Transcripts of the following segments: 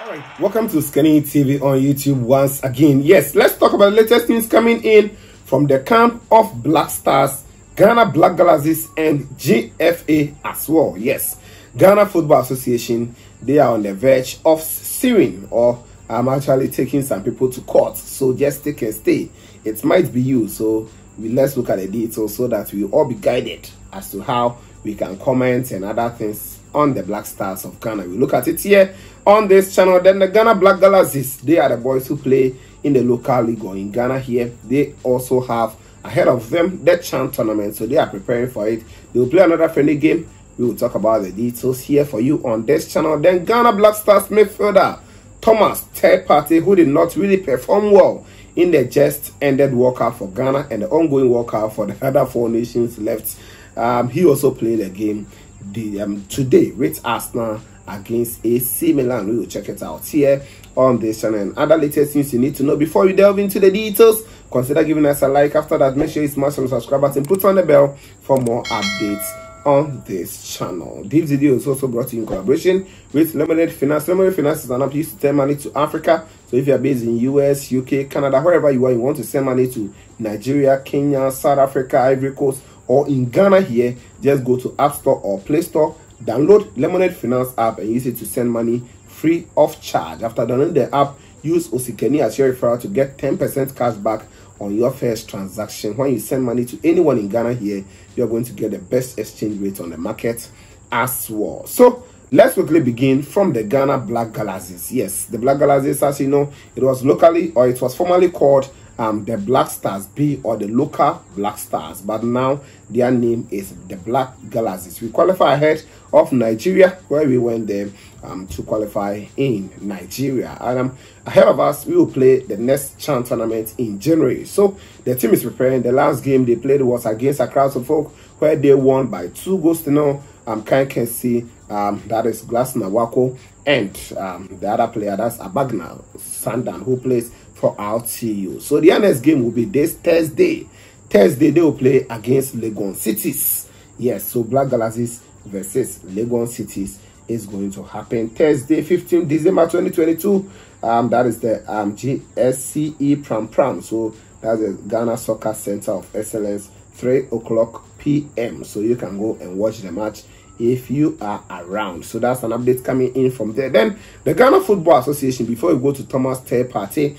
All right, welcome to Osikani TV on YouTube once again. Yes, let's talk about the latest news coming in from the camp of Black Stars, Ghana Black Galaxies, and GFA as well. Yes, Ghana Football Association, they are on the verge of suing or I'm actually taking some people to court. So just take a stay. It might be you. So we, let's look at the details so that we all be guided as to how we can comment and other things on the Black Stars of Ghana. We look at it here on this channel. Then the Ghana Black Galaxies, they are the boys who play in the local league or in Ghana here. They also have ahead of them the Chan tournament, so they are preparing for it. They will play another friendly game. We will talk about the details here for you on this channel. Then Ghana Black Stars midfielder Thomas, third Partey, who did not really perform well in the just ended World Cup for Ghana and the ongoing World Cup for the other four nations left. Um, he also played a game the, um, today with Arsenal against AC Milan. We will check it out here on this channel and other latest news you need to know before we delve into the details. Consider giving us a like. After that, make sure you smash on the subscribe button, put on the bell for more updates on this channel. This video is also brought to you in collaboration with Lemonade Finance. Lemonade Finance is an app used to send money to Africa. So if you are based in US, UK, Canada, wherever you are, you want to send money to Nigeria, Kenya, South Africa, Ivory Coast, or in Ghana here, just go to App Store or Play Store, download Lemonade Finance app and use it to send money free of charge. After downloading the app, use Osikani as your referral to get 10% cash back on your first transaction. When you send money to anyone in Ghana here, you're going to get the best exchange rate on the market as well. So let's quickly begin from the Ghana Black Galaxies. Yes, the Black Galaxies, as you know, it was locally or it was formerly called um, the Black Stars B or the local Black Stars, but now their name is the Black Galaxies. We qualify ahead of Nigeria, where we went there um, to qualify in Nigeria. And um, ahead of us, we will play the next Chan tournament in January. So the team is preparing. The last game they played was against Accra Folk, where they won by two goals to no. Um, Kai can see um, that is Glass Nawako and um, the other player that's Abagna Sandan who plays for RTU. So the next game will be this Thursday. Thursday they will play against Legon Cities. Yes, so Black Galaxies versus Legon Cities is going to happen Thursday, 15 December 2022. Um, that is the um, GSCE Pram Pram. So that's the Ghana Soccer Center of Excellence, 3 o'clock p.m. So you can go and watch the match if you are around. So that's an update coming in from there. Then the Ghana Football Association, before we go to Thomas third Partey,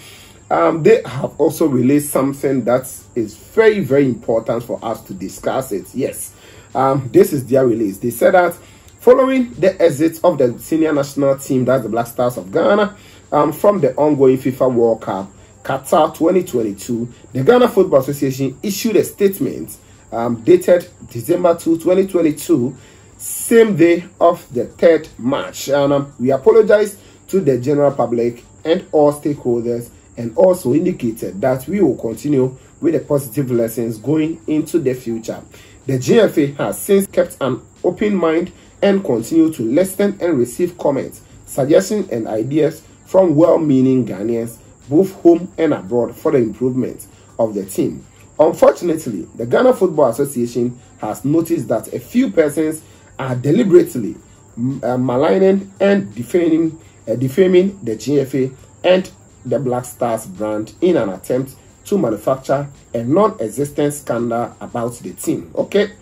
um, they have also released something that is very, very important for us to discuss it. Yes, um, this is their release. They said that following the exit of the senior national team, that's the Black Stars of Ghana, um, from the ongoing FIFA World Cup, Qatar 2022, the Ghana Football Association issued a statement um, dated December 2, 2022, same day of the third match. And um, we apologize to the general public and all stakeholders and also indicated that we will continue with the positive lessons going into the future. The GFA has since kept an open mind and continue to listen and receive comments, suggestions and ideas from well-meaning Ghanaians both home and abroad for the improvement of the team. Unfortunately, the Ghana Football Association has noticed that a few persons are deliberately uh, maligning and defaming, uh, defaming the GFA and the Black Stars brand in an attempt to manufacture a non-existent scandal about the team. Okay,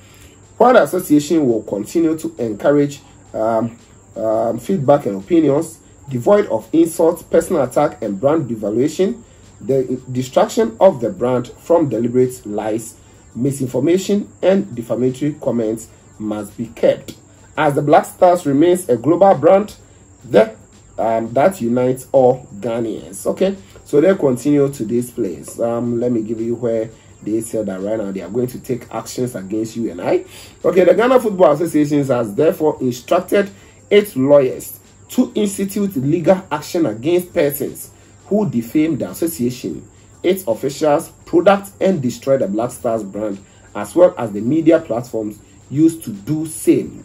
while the association will continue to encourage um, um, feedback and opinions devoid of insults, personal attack, and brand devaluation, the destruction of the brand from deliberate lies, misinformation, and defamatory comments must be kept. As the Black Stars remains a global brand, the um, that unites all Ghanaians. Okay, so they continue to this place. Um, let me give you where they said that right now they are going to take actions against you and I. Okay, the Ghana Football Association has therefore instructed its lawyers to institute legal action against persons who defame the association, its officials, product, and destroy the Black Stars brand, as well as the media platforms used to do same.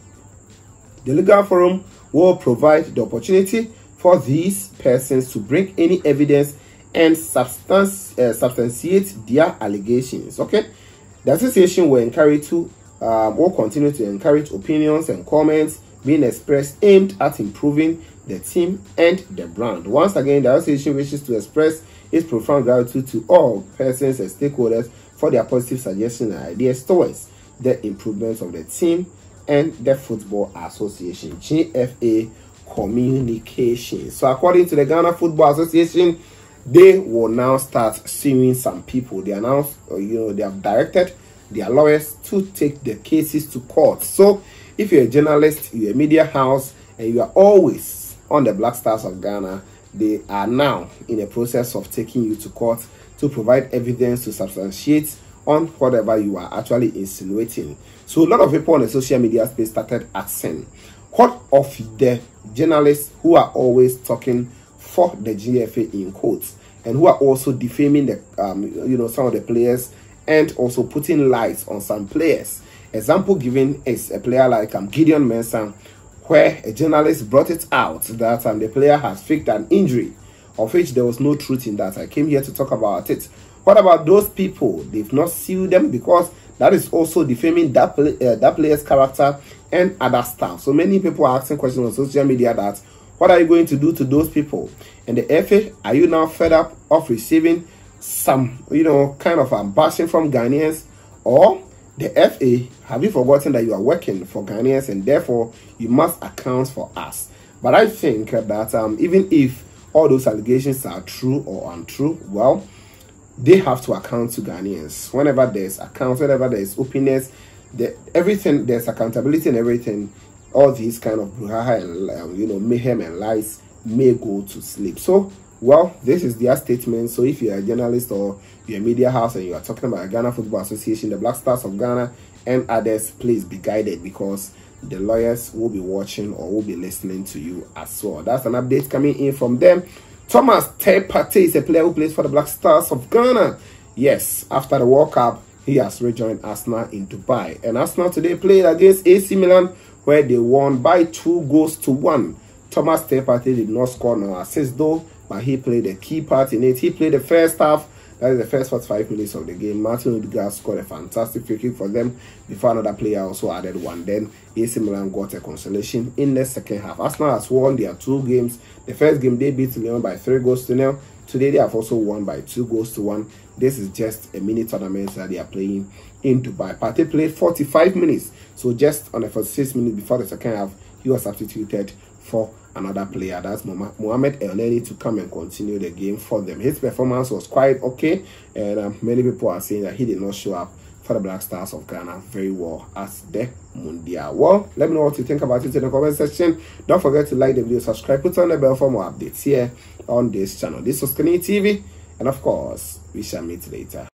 The legal forum will provide the opportunity for these persons to bring any evidence and substance, uh, substantiate their allegations. Okay, the association will encourage to um, will continue to encourage opinions and comments being expressed aimed at improving the team, and the brand. Once again, the association wishes to express its profound gratitude to all persons and stakeholders for their positive suggestions and ideas towards the improvements of the team and the Football Association, GFA Communication. So, according to the Ghana Football Association, they will now start suing some people. They announced, uh, you know, they have directed their lawyers to take the cases to court. So, if you're a journalist, you're a media house, and you are always on the Black Stars of Ghana, they are now in a process of taking you to court to provide evidence to substantiate on whatever you are actually insinuating. So a lot of people on the social media space started asking, what of the journalists who are always talking for the GFA in quotes and who are also defaming the um, you know some of the players and also putting lies on some players. Example given is a player like um, Gideon Mensah, where a journalist brought it out that um, the player has faked an injury, of which there was no truth in that. I came here to talk about it. What about those people? They've not sued them because that is also defaming that, play, uh, that player's character and other stuff. So many people are asking questions on social media that what are you going to do to those people? And the FA, are you now fed up of receiving some, you know, kind of um, bashing from Ghanaians? Or the FA, have you forgotten that you are working for Ghanaians and therefore you must account for us? But I think that um, even if all those allegations are true or untrue, well, they have to account to Ghanaians. Whenever there's accounts, whenever there's openness, the, everything, there's accountability and everything, all these kind of brouhaha and um, you know mayhem and lies may go to sleep. So, well, this is their statement. So, if you're a journalist or you're a media house and you are talking about Ghana Football Association, the Black Stars of Ghana, and others, please be guided because the lawyers will be watching or will be listening to you as well. That's an update coming in from them. Thomas Partey is a player who plays for the Black Stars of Ghana. Yes, after the World Cup, he has rejoined Arsenal in Dubai. And Arsenal today played against AC Milan, where they won by two goals to one. Thomas Partey did not score no assist though, but he played a key part in it. He played the first half that is the first 45 minutes of the game. Martin Odegaard scored a fantastic free kick for them before another player also added one. Then AC Milan got a consolation in the second half. Arsenal has won their two games. The first game they beat Lyon by three goals to nil. Today they have also won by two goals to one. This is just a mini tournament that they are playing in Dubai. Partey played 45 minutes. So just on the 46 minutes before the second half, he was substituted for another player. That's Mohamed Elneny to come and continue the game for them. His performance was quite okay, and um, many people are saying that he did not show up for the Black Stars of Ghana very well as the Mundial. Well, let me know what you think about it in the comment section. Don't forget to like the video, subscribe, put on the bell for more updates here on this channel. This was Osikani TV, and of course, we shall meet later.